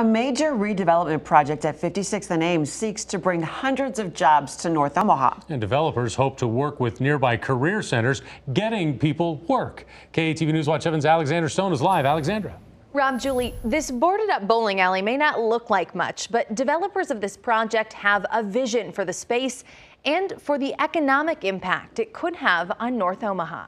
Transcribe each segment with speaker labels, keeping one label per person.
Speaker 1: A major redevelopment project at 56th and Ames seeks to bring hundreds of jobs to North Omaha.
Speaker 2: And developers hope to work with nearby career centers, getting people work. KETV News Watch Evans Alexandra Stone is live. Alexandra.
Speaker 3: Rob, Julie, this boarded up bowling alley may not look like much, but developers of this project have a vision for the space and for the economic impact it could have on North Omaha.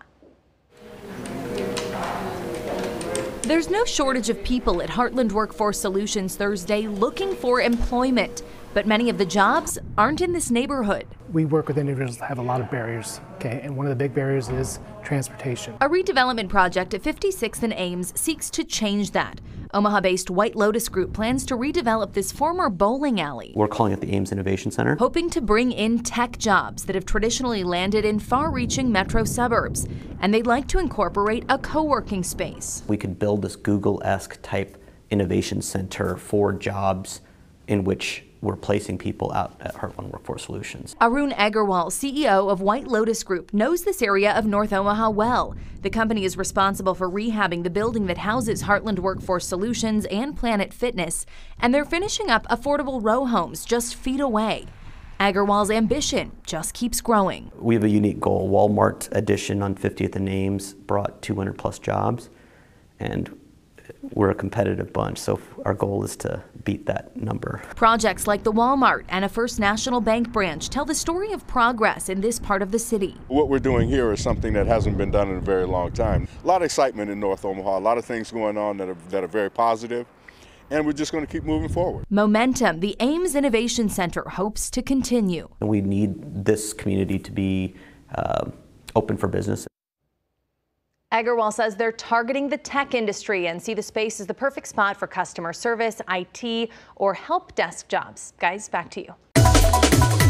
Speaker 3: There's no shortage of people at Heartland Workforce Solutions Thursday looking for employment, but many of the jobs aren't in this neighborhood.
Speaker 4: We work with individuals that have a lot of barriers, okay, and one of the big barriers is transportation.
Speaker 3: A redevelopment project at 56th and Ames seeks to change that. Omaha based White Lotus Group plans to redevelop this former bowling alley.
Speaker 5: We're calling it the Ames Innovation Center.
Speaker 3: Hoping to bring in tech jobs that have traditionally landed in far reaching metro suburbs. And they'd like to incorporate a co working space.
Speaker 5: We could build this Google esque type innovation center for jobs in which we're placing people out at Heartland Workforce Solutions.
Speaker 3: Arun Agarwal, CEO of White Lotus Group, knows this area of North Omaha well. The company is responsible for rehabbing the building that houses Heartland Workforce Solutions and Planet Fitness, and they're finishing up affordable row homes just feet away. Agarwal's ambition just keeps growing.
Speaker 5: We have a unique goal. Walmart addition on 50th and Ames brought 200 plus jobs, and we're a competitive bunch, so our goal is to beat that number.
Speaker 3: Projects like the Walmart and a First National Bank branch tell the story of progress in this part of the city.
Speaker 6: What we're doing here is something that hasn't been done in a very long time. A lot of excitement in North Omaha, a lot of things going on that are, that are very positive, and we're just going to keep moving forward.
Speaker 3: Momentum, the Ames Innovation Center hopes to continue.
Speaker 5: We need this community to be uh, open for business.
Speaker 3: Agarwal says they're targeting the tech industry and see the space as the perfect spot for customer service, IT, or help desk jobs. Guys, back to you.